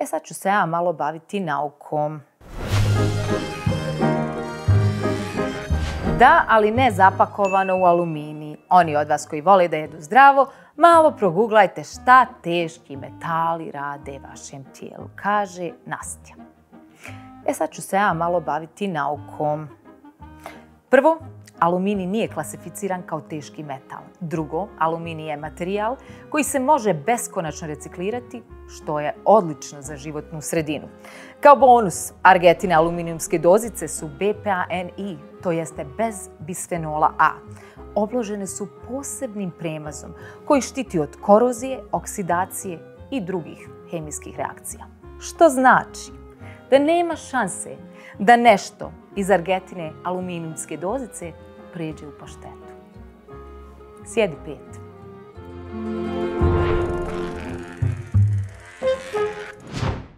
E sad ću se ja malo baviti naukom. Da, ali ne zapakovano u aluminiji. Oni od vas koji vole da jedu zdravo, malo proguglajte šta teški metali rade vašem tijelu, kaže Nastja. E sad ću se ja malo baviti naukom. Prvo, aluminij nije klasificiran kao teški metal. Drugo, aluminij je materijal koji se može beskonačno reciklirati, što je odlično za životnu sredinu. Kao bonus, argetine aluminijumske dozice su BPA-NI, to jeste bez bisfenola A. Obložene su posebnim premazom koji štiti od korozije, oksidacije i drugih hemijskih reakcija. Što znači da nema šanse da nešto iz argetine aluminijumske dozice pređe u paštetu. Sjedi pet.